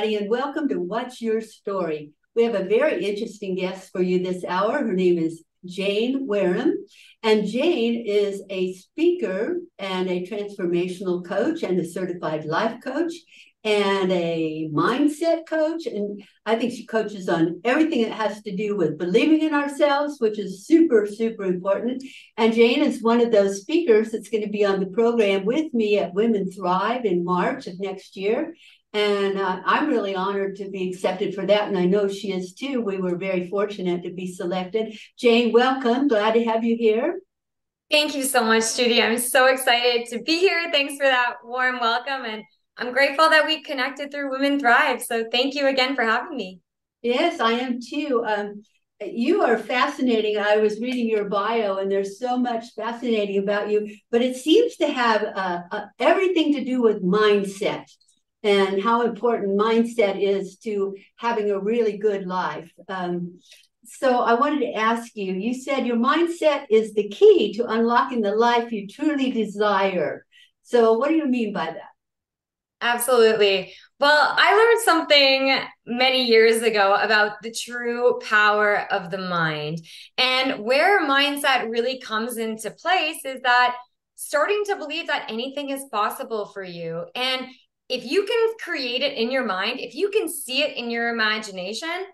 Everybody, and welcome to What's Your Story. We have a very interesting guest for you this hour. Her name is Jane Wareham. And Jane is a speaker and a transformational coach and a certified life coach and a mindset coach. And I think she coaches on everything that has to do with believing in ourselves, which is super, super important. And Jane is one of those speakers that's going to be on the program with me at Women Thrive in March of next year. And uh, I'm really honored to be accepted for that. And I know she is too. We were very fortunate to be selected. Jane, welcome. Glad to have you here. Thank you so much, Judy. I'm so excited to be here. Thanks for that warm welcome. And I'm grateful that we connected through Women Thrive. So thank you again for having me. Yes, I am too. Um, you are fascinating. I was reading your bio, and there's so much fascinating about you, but it seems to have uh, uh, everything to do with mindset and how important mindset is to having a really good life. Um, so I wanted to ask you, you said your mindset is the key to unlocking the life you truly desire. So what do you mean by that? Absolutely. Well, I learned something many years ago about the true power of the mind. And where mindset really comes into place is that starting to believe that anything is possible for you. And if you can create it in your mind, if you can see it in your imagination,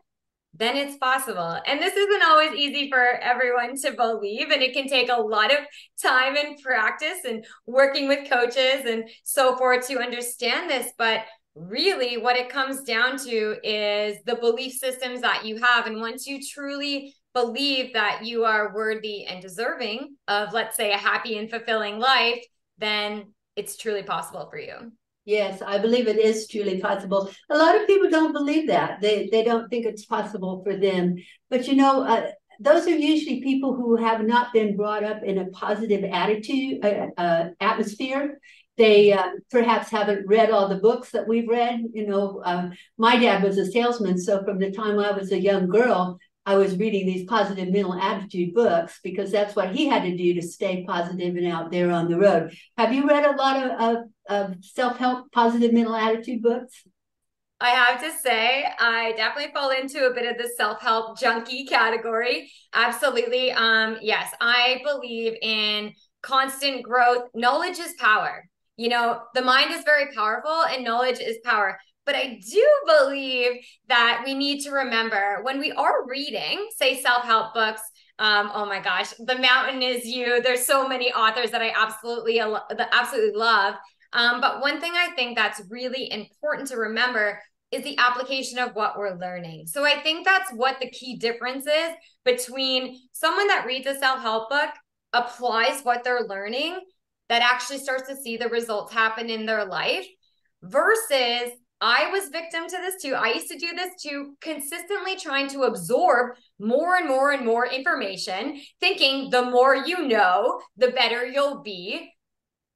then it's possible. And this isn't always easy for everyone to believe. And it can take a lot of time and practice and working with coaches and so forth to understand this. But really, what it comes down to is the belief systems that you have. And once you truly believe that you are worthy and deserving of, let's say, a happy and fulfilling life, then it's truly possible for you. Yes, I believe it is truly possible. A lot of people don't believe that. They they don't think it's possible for them. But you know, uh, those are usually people who have not been brought up in a positive attitude uh, uh, atmosphere. They uh, perhaps haven't read all the books that we've read. You know, um, my dad was a salesman, so from the time I was a young girl, I was reading these positive mental attitude books because that's what he had to do to stay positive and out there on the road. Have you read a lot of, of, of self help positive mental attitude books? I have to say, I definitely fall into a bit of the self help junkie category. Absolutely. Um, yes, I believe in constant growth. Knowledge is power. You know, the mind is very powerful and knowledge is power. But I do believe that we need to remember when we are reading, say, self help books. Um, oh my gosh, The Mountain is You. There's so many authors that I absolutely, absolutely love. Um, but one thing I think that's really important to remember is the application of what we're learning. So I think that's what the key difference is between someone that reads a self help book, applies what they're learning, that actually starts to see the results happen in their life versus I was victim to this too. I used to do this too, consistently trying to absorb more and more and more information, thinking the more you know, the better you'll be.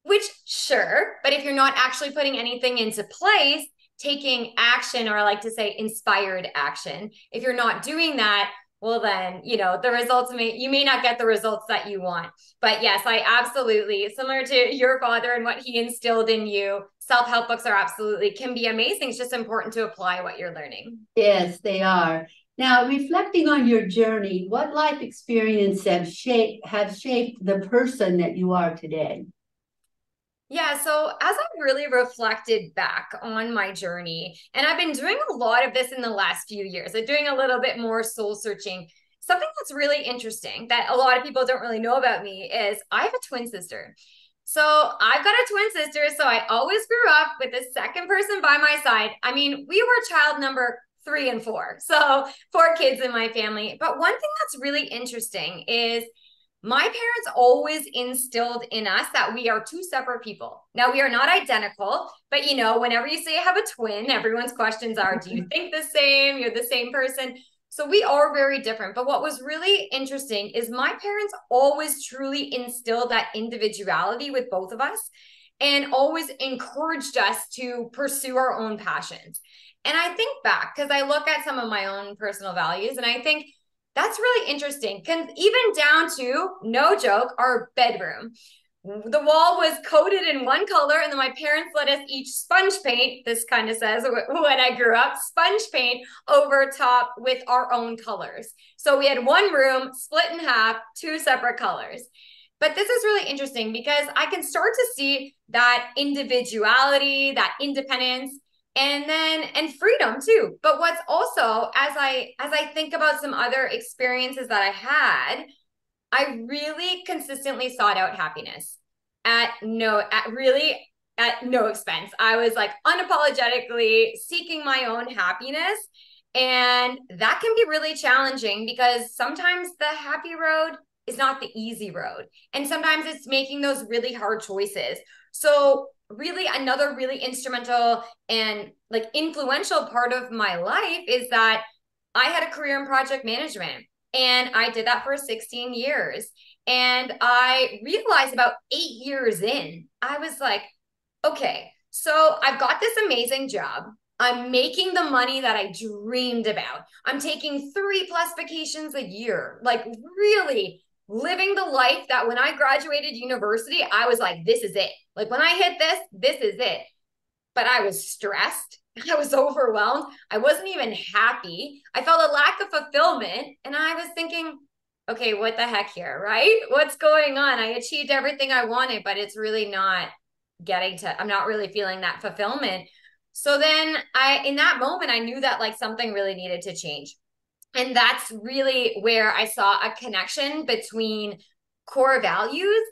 Which, sure, but if you're not actually putting anything into place, taking action, or I like to say inspired action, if you're not doing that, well then you know the results may you may not get the results that you want but yes i absolutely similar to your father and what he instilled in you self-help books are absolutely can be amazing it's just important to apply what you're learning yes they are now reflecting on your journey what life experience have shaped have shaped the person that you are today yeah, so as I've really reflected back on my journey, and I've been doing a lot of this in the last few years, I'm doing a little bit more soul searching. Something that's really interesting that a lot of people don't really know about me is I have a twin sister. So I've got a twin sister. So I always grew up with a second person by my side. I mean, we were child number three and four. So four kids in my family. But one thing that's really interesting is my parents always instilled in us that we are two separate people. Now, we are not identical, but you know, whenever you say you have a twin, everyone's questions are do you think the same? You're the same person. So we are very different. But what was really interesting is my parents always truly instilled that individuality with both of us and always encouraged us to pursue our own passions. And I think back because I look at some of my own personal values and I think that's really interesting. Can even down to no joke, our bedroom. The wall was coated in one color and then my parents let us each sponge paint this kind of says when i grew up sponge paint over top with our own colors. So we had one room split in half two separate colors. But this is really interesting because i can start to see that individuality that independence and then and freedom too. But what's also as i as i think about some other experiences that i had I really consistently sought out happiness at no, at really at no expense. I was like unapologetically seeking my own happiness. And that can be really challenging because sometimes the happy road is not the easy road. And sometimes it's making those really hard choices. So, really, another really instrumental and like influential part of my life is that I had a career in project management. And I did that for 16 years. And I realized about eight years in, I was like, okay, so I've got this amazing job. I'm making the money that I dreamed about. I'm taking three plus vacations a year, like really living the life that when I graduated university, I was like, this is it. Like when I hit this, this is it. But I was stressed. I was overwhelmed. I wasn't even happy. I felt a lack of fulfillment. And I was thinking, okay, what the heck here, right? What's going on? I achieved everything I wanted, but it's really not getting to, I'm not really feeling that fulfillment. So then I, in that moment, I knew that like something really needed to change. And that's really where I saw a connection between core values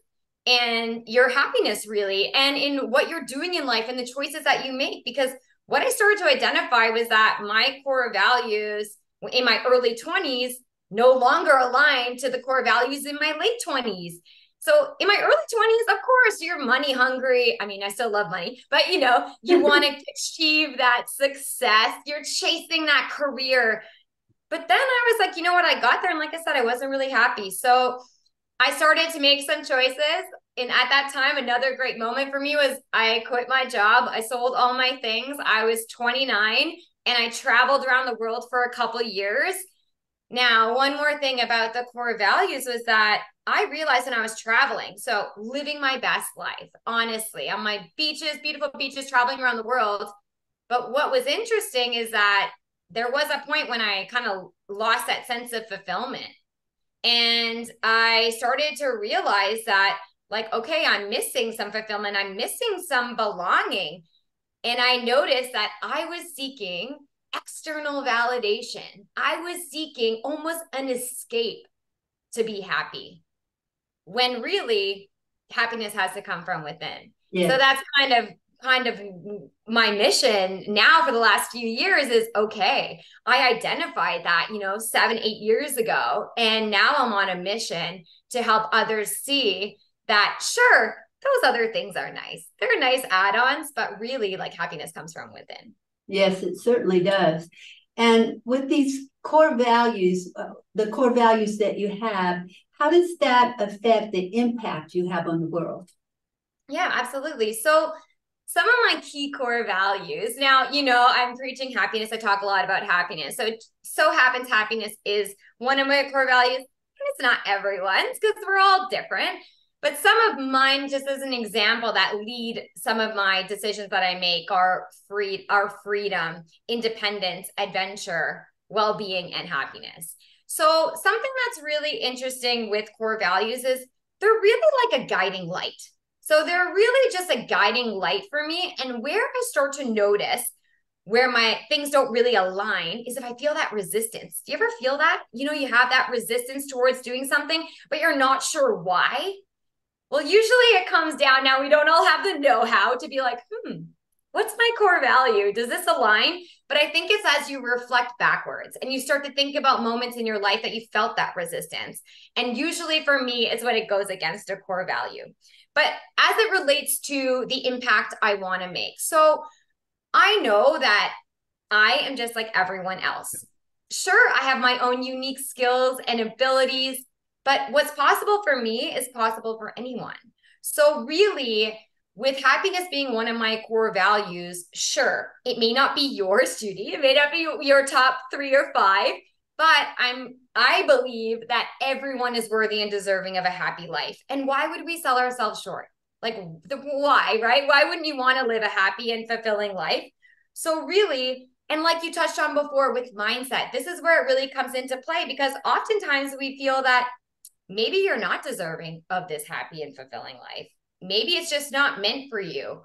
and your happiness, really, and in what you're doing in life and the choices that you make. Because what I started to identify was that my core values in my early 20s no longer aligned to the core values in my late 20s. So in my early 20s, of course, you're money hungry. I mean, I still love money, but you know, you want to achieve that success. You're chasing that career. But then I was like, you know what? I got there. And like I said, I wasn't really happy. So I started to make some choices and at that time another great moment for me was i quit my job. I sold all my things. I was 29 and i traveled around the world for a couple years. Now one more thing about the core values was that i realized when i was traveling so living my best life honestly on my beaches beautiful beaches traveling around the world. But what was interesting is that there was a point when i kind of lost that sense of fulfillment. And I started to realize that like, okay, I'm missing some fulfillment, I'm missing some belonging. And I noticed that I was seeking external validation. I was seeking almost an escape to be happy when really happiness has to come from within. Yeah. So that's kind of kind of my mission now for the last few years is okay i identified that you know seven eight years ago and now i'm on a mission to help others see that sure those other things are nice. They're nice add-ons but really like happiness comes from within. Yes it certainly does. And with these core values uh, the core values that you have how does that affect the impact you have on the world? Yeah absolutely. So some of my key core values now you know i'm preaching happiness i talk a lot about happiness. So it so happens happiness is one of my core values and it's not everyone's because we're all different but some of mine, just as an example, that lead some of my decisions that I make are free, are freedom, independence, adventure, well-being, and happiness. So something that's really interesting with core values is they're really like a guiding light. So they're really just a guiding light for me. And where I start to notice where my things don't really align is if I feel that resistance. Do you ever feel that? You know, you have that resistance towards doing something, but you're not sure why. Well, usually it comes down now, we don't all have the know how to be like, hmm, what's my core value? Does this align? But I think it's as you reflect backwards and you start to think about moments in your life that you felt that resistance. And usually for me, it's when it goes against a core value. But as it relates to the impact I want to make. So I know that I am just like everyone else. Sure, I have my own unique skills and abilities but what's possible for me is possible for anyone. So, really, with happiness being one of my core values, sure, it may not be yours, Judy. It may not be your top three or five, but I'm I believe that everyone is worthy and deserving of a happy life. And why would we sell ourselves short? Like, the, why, right? Why wouldn't you want to live a happy and fulfilling life? So, really, and like you touched on before with mindset, this is where it really comes into play because oftentimes we feel that maybe you're not deserving of this happy and fulfilling life. Maybe it's just not meant for you.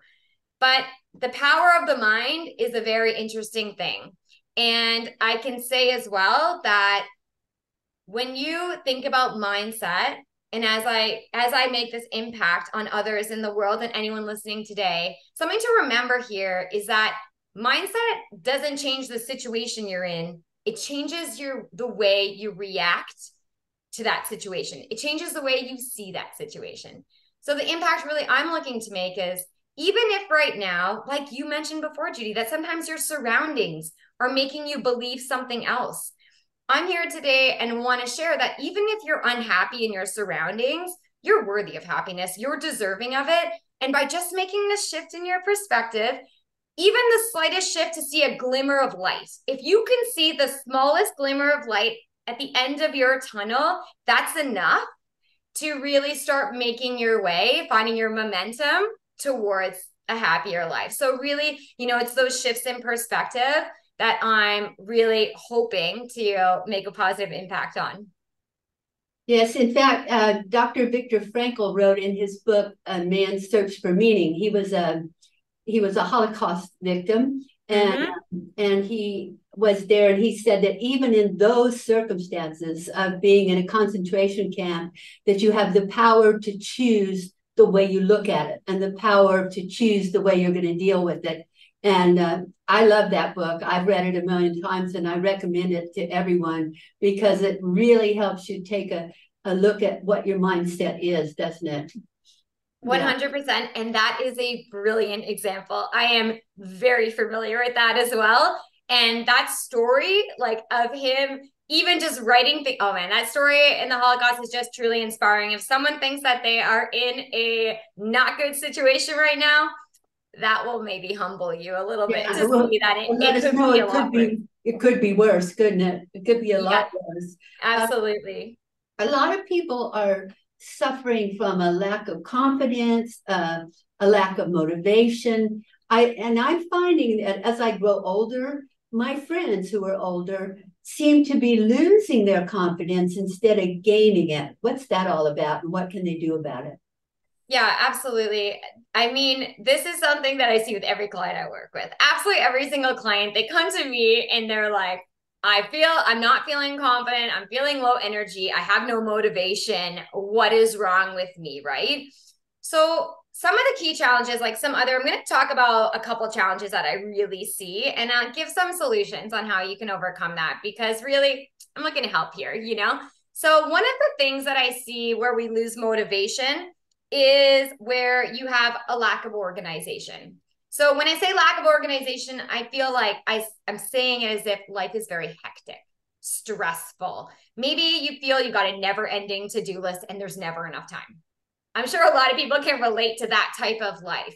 But the power of the mind is a very interesting thing. And I can say as well that when you think about mindset, and as I as I make this impact on others in the world and anyone listening today, something to remember here is that mindset doesn't change the situation you're in. It changes your the way you react to that situation. It changes the way you see that situation. So the impact really I'm looking to make is even if right now, like you mentioned before, Judy, that sometimes your surroundings are making you believe something else. I'm here today and want to share that even if you're unhappy in your surroundings, you're worthy of happiness, you're deserving of it. And by just making this shift in your perspective, even the slightest shift to see a glimmer of light, if you can see the smallest glimmer of light at the end of your tunnel, that's enough to really start making your way, finding your momentum towards a happier life. So, really, you know, it's those shifts in perspective that I'm really hoping to make a positive impact on. Yes, in fact, uh, Dr. Viktor Frankl wrote in his book "A Man's Search for Meaning." He was a he was a Holocaust victim, and mm-hmm. and he was there, and he said that even in those circumstances of being in a concentration camp, that you have the power to choose the way you look at it and the power to choose the way you're going to deal with it. And uh, I love that book. I've read it a million times and I recommend it to everyone because it really helps you take a, a look at what your mindset is, doesn't it? 100%. Yeah. And that is a brilliant example. I am very familiar with that as well. And that story, like of him even just writing the oh man that story in the holocaust is just truly inspiring. If someone thinks that they are in a not good situation right now that will maybe humble you a little bit yeah, to well, see that it, it could, be, it could be it could be worse couldn't it? It could be a yeah, lot worse. Absolutely. uh, a lot of people are suffering from a lack of confidence uh, a lack of motivation. I and i'm finding that as i grow older my friends who are older seem to be losing their confidence instead of gaining it. What's that all about and what can they do about it? Yeah, absolutely. I mean, this is something that I see with every client I work with. Absolutely every single client, they come to me and they're like, I feel I'm not feeling confident. I'm feeling low energy. I have no motivation. What is wrong with me? Right. So, some of the key challenges, like some other, I'm going to talk about a couple challenges that I really see and I'll give some solutions on how you can overcome that because really I'm looking to help here, you know? So, one of the things that I see where we lose motivation is where you have a lack of organization. So, when I say lack of organization, I feel like I, I'm saying it as if life is very hectic, stressful. Maybe you feel you got a never ending to do list and there's never enough time I'm sure a lot of people can relate to that type of life.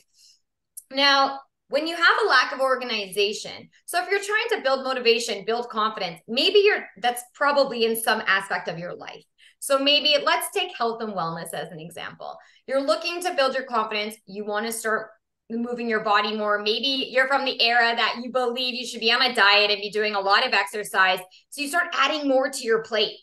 Now, when you have a lack of organization, so if you're trying to build motivation, build confidence, maybe you're that's probably in some aspect of your life. So maybe let's take health and wellness as an example. You're looking to build your confidence, you want to start moving your body more. Maybe you're from the era that you believe you should be on a diet and be doing a lot of exercise. So you start adding more to your plate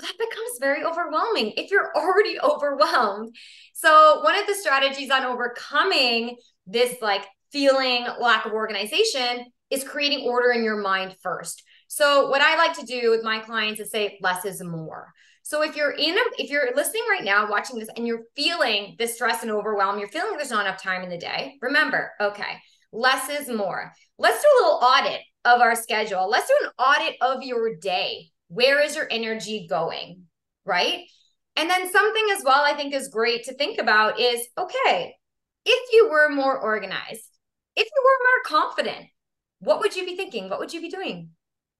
that becomes very overwhelming if you're already overwhelmed. So, one of the strategies on overcoming this like feeling lack of organization is creating order in your mind first. So, what I like to do with my clients is say less is more. So if you're in a, if you're listening right now, watching this, and you're feeling this stress and overwhelm, you're feeling there's not enough time in the day. Remember, okay, less is more. Let's do a little audit of our schedule. Let's do an audit of your day. Where is your energy going? Right. And then something as well, I think is great to think about is okay, if you were more organized, if you were more confident, what would you be thinking? What would you be doing?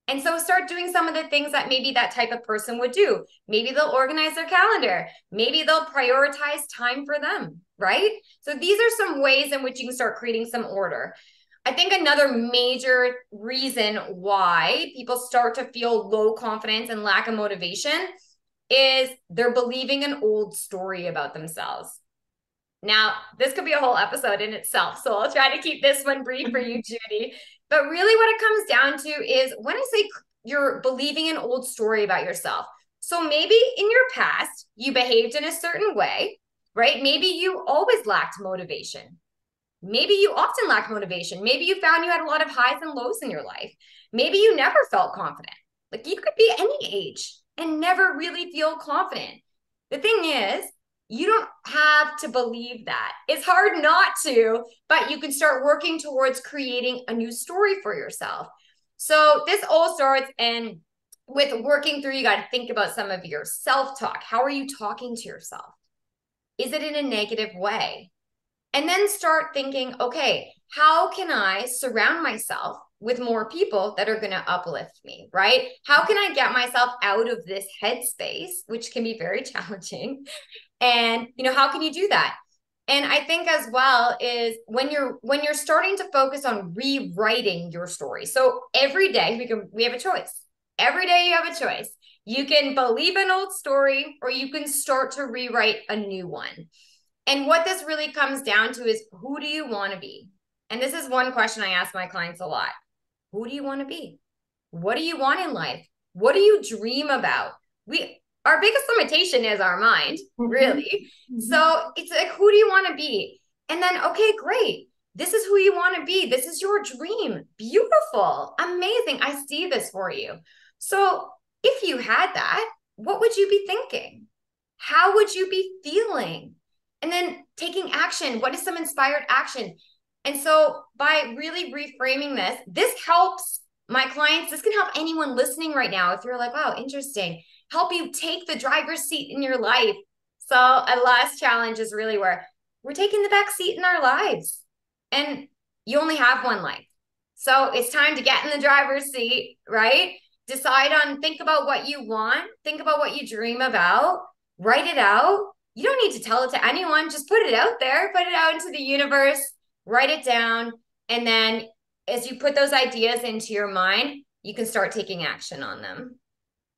And so start doing some of the things that maybe that type of person would do. Maybe they'll organize their calendar. Maybe they'll prioritize time for them, right? So these are some ways in which you can start creating some order. I think another major reason why people start to feel low confidence and lack of motivation is they're believing an old story about themselves. Now, this could be a whole episode in itself. So I'll try to keep this one brief for you, Judy. But really, what it comes down to is when I say you're believing an old story about yourself. So maybe in your past, you behaved in a certain way, right? Maybe you always lacked motivation. Maybe you often lacked motivation. Maybe you found you had a lot of highs and lows in your life. Maybe you never felt confident. Like you could be any age and never really feel confident. The thing is, you don't have to believe that. It's hard not to, but you can start working towards creating a new story for yourself. So this all starts and with working through, you got to think about some of your self talk. How are you talking to yourself? Is it in a negative way? And then start thinking, okay, how can I surround myself with more people that are going to uplift me, right? How can I get myself out of this headspace, which can be very challenging? And, you know, how can you do that? And I think as well is when you're when you're starting to focus on rewriting your story. So every day we can we have a choice. Every day you have a choice. You can believe an old story or you can start to rewrite a new one. And what this really comes down to is who do you want to be? And this is one question I ask my clients a lot. Who do you want to be? What do you want in life? What do you dream about? We our biggest limitation is our mind, mm-hmm. really. Mm-hmm. So it's like, who do you want to be? And then, okay, great. This is who you want to be. This is your dream. Beautiful. Amazing. I see this for you. So if you had that, what would you be thinking? How would you be feeling? And then taking action. What is some inspired action? And so by really reframing this, this helps my clients. This can help anyone listening right now. If you're like, wow, interesting, help you take the driver's seat in your life. So a last challenge is really where we're taking the back seat in our lives. And you only have one life. So it's time to get in the driver's seat, right? Decide on, think about what you want, think about what you dream about, write it out. You don't need to tell it to anyone, just put it out there, put it out into the universe write it down. And then as you put those ideas into your mind, you can start taking action on them.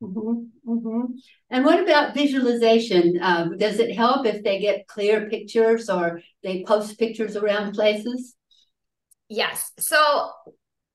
Mm-hmm, mm-hmm. And what about visualization? Um, does it help if they get clear pictures or they post pictures around places? Yes. So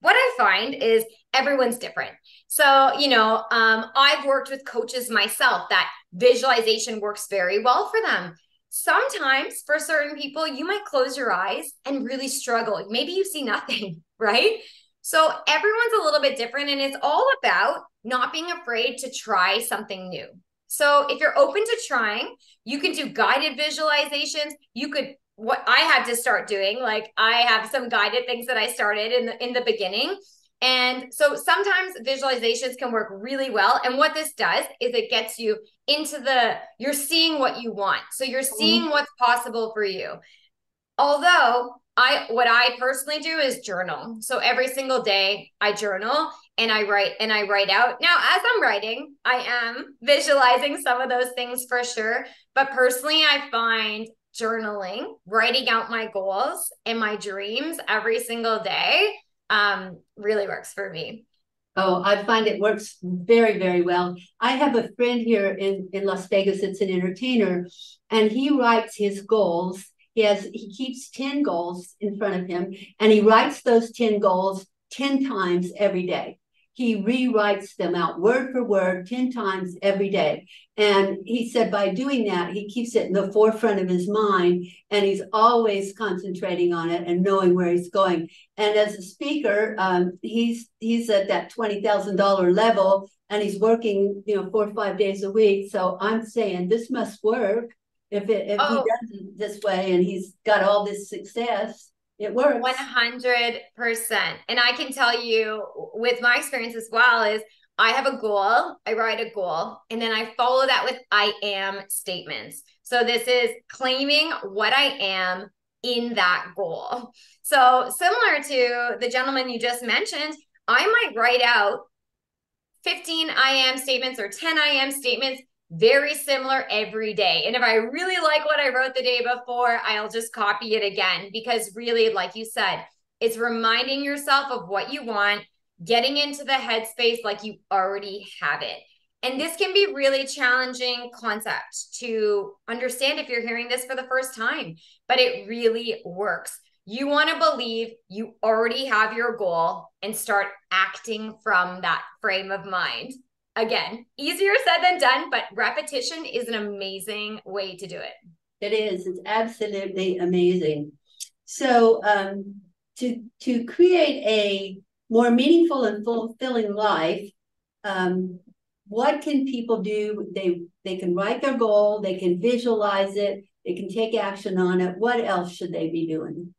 what I find is everyone's different. So, you know, um, I've worked with coaches myself that visualization works very well for them sometimes for certain people, you might close your eyes and really struggle. Maybe you see nothing, right? So everyone's a little bit different, and it's all about not being afraid to try something new. So if you're open to trying, you can do guided visualizations. You could what I had to start doing, like I have some guided things that I started in the in the beginning and so sometimes visualizations can work really well. And what this does is it gets you into the, you're seeing what you want. So you're mm-hmm. seeing what's possible for you. Although I, what I personally do is journal. So every single day I journal and I write and I write out. Now, as I'm writing, I am visualizing some of those things for sure. But personally, I find journaling, writing out my goals and my dreams every single day um, really works for me. Oh, I find it works very, very well. I have a friend here in, in Las Vegas It's an entertainer, and he writes his goals. He has he keeps 10 goals in front of him, and he writes those 10 goals 10 times every day he rewrites them out word for word 10 times every day. And he said by doing that, he keeps it in the forefront of his mind and he's always concentrating on it and knowing where he's going. And as a speaker, um, he's he's at that $20,000 level and he's working, you know, four or five days a week. So I'm saying this must work if it if oh. he does it this way and he's got all this success it works. 100% and i can tell you with my experience as well is i have a goal i write a goal and then i follow that with i am statements. So this is claiming what i am in that goal. So similar to the gentleman you just mentioned i might write out 15 i am statements or 10 i am statements very similar every day. And if I really like what I wrote the day before, I'll just copy it again because really, like you said, It's reminding yourself of what you want, getting into the headspace like you already have it. And this can be really challenging concept to understand if you're hearing this for the first time, but it really works. You want to believe you already have your goal and start acting from that frame of mind. Again, easier said than done, but repetition is an amazing way to do it. It is. It's absolutely amazing. So, um, to to create a more meaningful and fulfilling life, um, what can people do? They they can write their goal, they can visualize it, they can take action on it. What else should they be doing?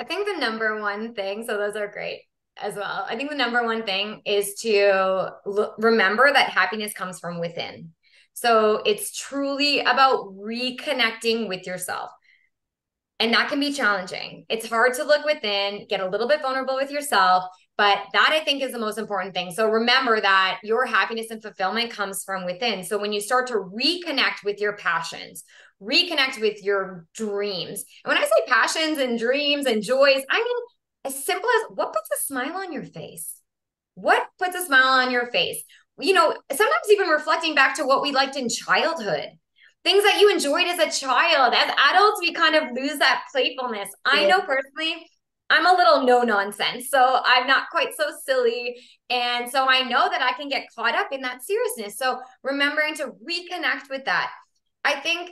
I think the number one thing, so those are great as well. I think the number one thing is to l- remember that happiness comes from within. So it's truly about reconnecting with yourself. And that can be challenging. It's hard to look within, get a little bit vulnerable with yourself, but that I think is the most important thing. So remember that your happiness and fulfillment comes from within. So when you start to reconnect with your passions, reconnect with your dreams. And when I say passions and dreams and joys, I mean as simple as what puts a smile on your face? What puts a smile on your face? You know, sometimes even reflecting back to what we liked in childhood things that you enjoyed as a child. As adults, we kind of lose that playfulness. I know personally, I'm a little no nonsense. So I'm not quite so silly. And so I know that I can get caught up in that seriousness. So remembering to reconnect with that. I think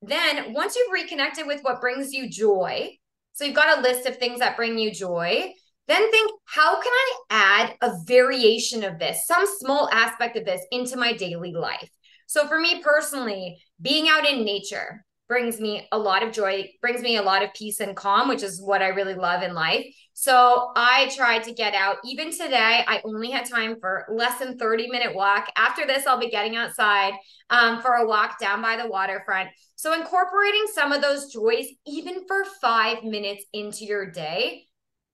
then once you've reconnected with what brings you joy, so you've got a list of things that bring you joy, then think, how can I add a variation of this, some small aspect of this into my daily life? So for me personally, being out in nature, brings me a lot of joy, brings me a lot of peace and calm, which is what I really love in life. So I tried to get out. Even today, I only had time for less than 30 minute walk. After this, I'll be getting outside um, for a walk down by the waterfront. So incorporating some of those joys, even for five minutes into your day,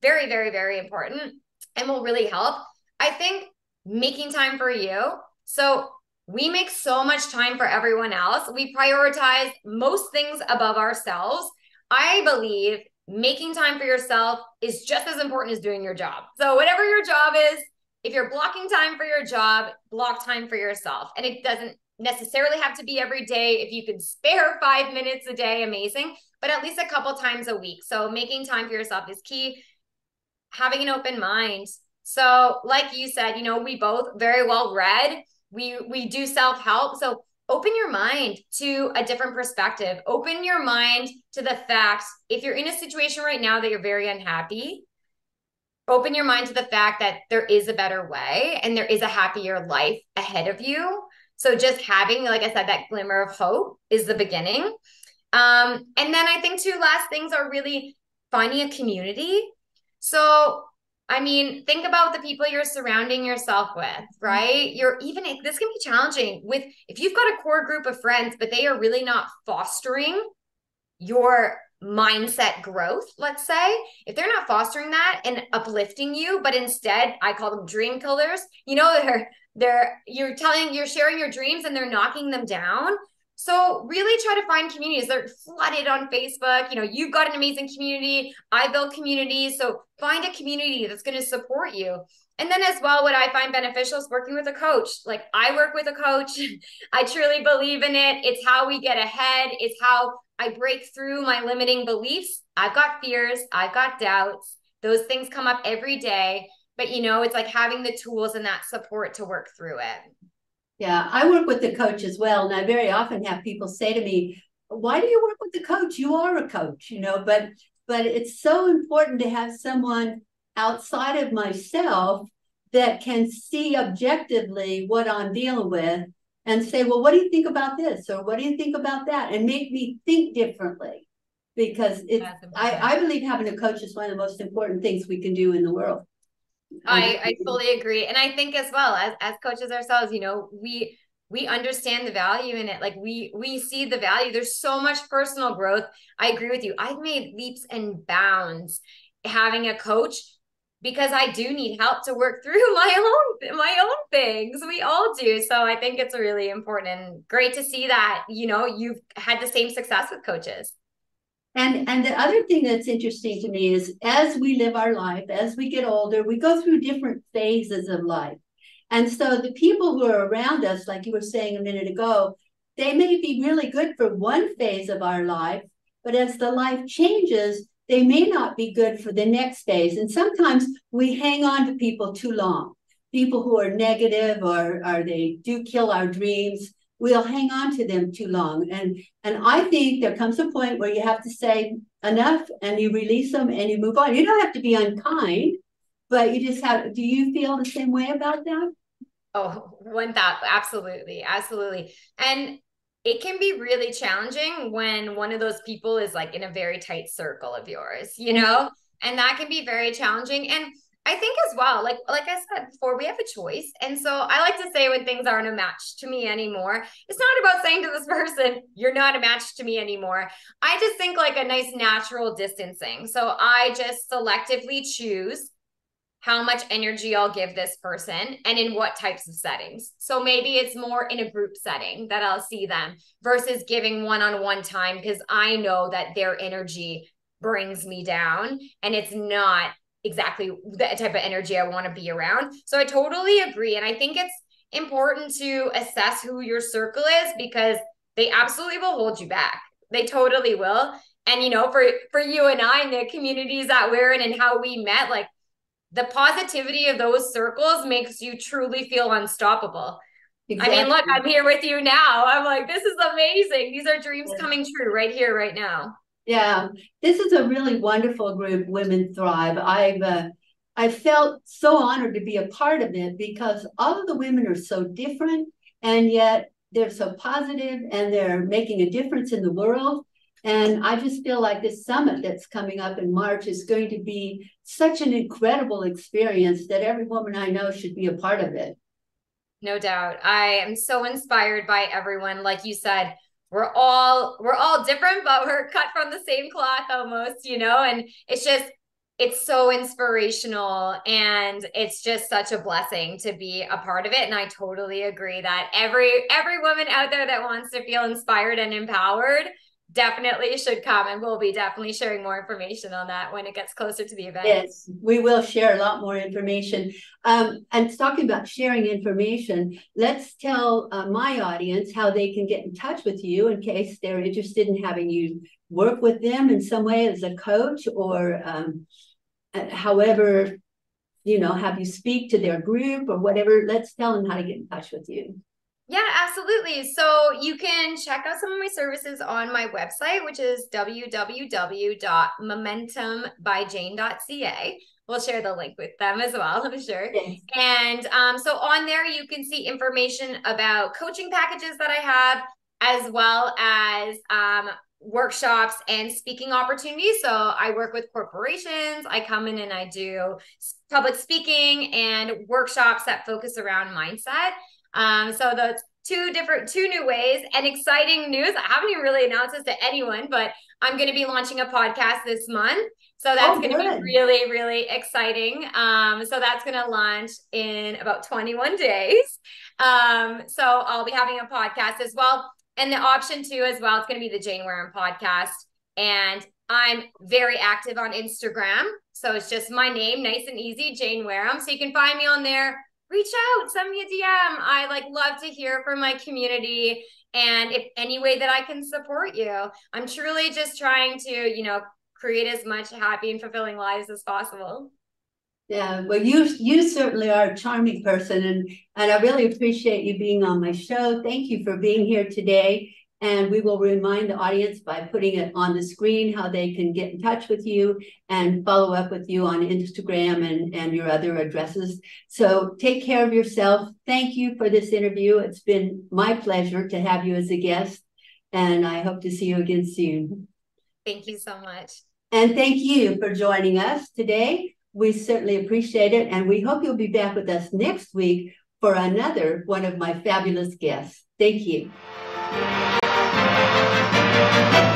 very, very, very important and will really help. I think making time for you. So we make so much time for everyone else. We prioritize most things above ourselves. I believe making time for yourself is just as important as doing your job. So, whatever your job is, if you're blocking time for your job, block time for yourself. And it doesn't necessarily have to be every day. If you could spare five minutes a day, amazing, but at least a couple times a week. So, making time for yourself is key. Having an open mind. So, like you said, you know, we both very well read we we do self-help. So open your mind to a different perspective. Open your mind to the fact if you're in a situation right now that you're very unhappy open your mind to the fact that there is a better way and there is a happier life ahead of you. So just having like i said that glimmer of hope is the beginning. Um and then i think two last things are really finding a community. So I mean, think about the people you're surrounding yourself with, right? You're even this can be challenging with if you've got a core group of friends, but they are really not fostering your mindset growth, let's say, if they're not fostering that and uplifting you, but instead I call them dream killers, you know, they're they're you're telling you're sharing your dreams and they're knocking them down so really try to find communities. They're flooded on Facebook. You know, you've got an amazing community. I build communities. So find a community that's going to support you. And then as well, what I find beneficial is working with a coach. Like I work with a coach. I truly believe in it. It's how we get ahead. It's how I break through my limiting beliefs. I've got fears. I've got doubts. Those things come up every day. But you know, it's like having the tools and that support to work through it. Yeah, I work with the coach as well. And I very often have people say to me, why do you work with the coach? You are a coach, you know, but but it's so important to have someone outside of myself that can see objectively what I'm dealing with and say, well, what do you think about this? Or what do you think about that? And make me think differently. Because it's I, I believe having a coach is one of the most important things we can do in the world. I, I fully agree. And I think as well as as coaches ourselves, you know, we we understand the value in it. Like we we see the value. There's so much personal growth. I agree with you. I've made leaps and bounds having a coach because I do need help to work through my own my own things. We all do. So I think it's really important and great to see that, you know, you've had the same success with coaches. And and the other thing that's interesting to me is as we live our life, as we get older, we go through different phases of life. And so the people who are around us, like you were saying a minute ago, they may be really good for one phase of our life, but as the life changes, they may not be good for the next phase. And sometimes we hang on to people too long. People who are negative or, or they do kill our dreams we'll hang on to them too long. And and I think there comes a point where you have to say enough and you release them and you move on. You don't have to be unkind, but you just have do you feel the same way about that? Oh, one that absolutely, absolutely. And it can be really challenging when one of those people is like in a very tight circle of yours, you mm-hmm. know? And that can be very challenging. And I think as well, like like I said before, we have a choice. And so I like to say when things aren't a match to me anymore, it's not about saying to this person, you're not a match to me anymore. I just think like a nice natural distancing. So I just selectively choose how much energy I'll give this person and in what types of settings. So maybe it's more in a group setting that I'll see them versus giving one-on-one time because I know that their energy brings me down and it's not exactly the type of energy I want to be around. So I totally agree. And I think it's important to assess who your circle is because they absolutely will hold you back. They totally will. And you know, for for you and I in the communities that we're in and how we met, like the positivity of those circles makes you truly feel unstoppable. Exactly. I mean, look, I'm here with you now. I'm like, this is amazing. These are dreams coming true right here, right now. Yeah, this is a really wonderful group, Women Thrive. I've uh, I felt so honored to be a part of it because all of the women are so different, and yet they're so positive and they're making a difference in the world. And I just feel like this summit that's coming up in March is going to be such an incredible experience that every woman I know should be a part of it. No doubt. I am so inspired by everyone. Like you said, we're all we're all different but we're cut from the same cloth almost you know? And it's just it's so inspirational and it's just such a blessing to be a part of it. And i totally agree that every every woman out there that wants to feel inspired and empowered definitely should come and we'll be definitely sharing more information on that when it gets closer to the event. Yes we will share a lot more information. Um, and talking about sharing information let's tell uh, my audience how they can get in touch with you in case they're interested in having you work with them in some way as a coach or um, uh, however you know have you speak to their group or whatever. Let's tell them how to get in touch with you yeah, absolutely. So you can check out some of my services on my website, which is www.momentumbyjane.ca. We'll share the link with them as well, I'm sure. Yes. And um, so on there, you can see information about coaching packages that I have, as well as um, workshops and speaking opportunities. So I work with corporations. I come in and I do public speaking and workshops that focus around mindset. Um, so those two different, two new ways and exciting news. I haven't even really announced this to anyone, but I'm going to be launching a podcast this month. So that's oh, going to be really, really exciting. Um, so that's going to launch in about 21 days. Um, so I'll be having a podcast as well. And the option too, as well, it's going to be the Jane Wareham podcast. And I'm very active on Instagram. So it's just my name, nice and easy, Jane Wareham. So you can find me on there reach out, send me a DM. I like love to hear from my community and if any way that I can support you. I'm truly just trying to, you know, create as much happy and fulfilling lives as possible. Yeah, well, you you certainly are a charming person, and and I really appreciate you being on my show. Thank you for being here today. And we will remind the audience by putting it on the screen how they can get in touch with you and follow up with you on Instagram and, and your other addresses. So take care of yourself. Thank you for this interview. It's been my pleasure to have you as a guest. And I hope to see you again soon. Thank you so much. And thank you for joining us today. We certainly appreciate it. And we hope you'll be back with us next week for another one of my fabulous guests. Thank you. Thank you.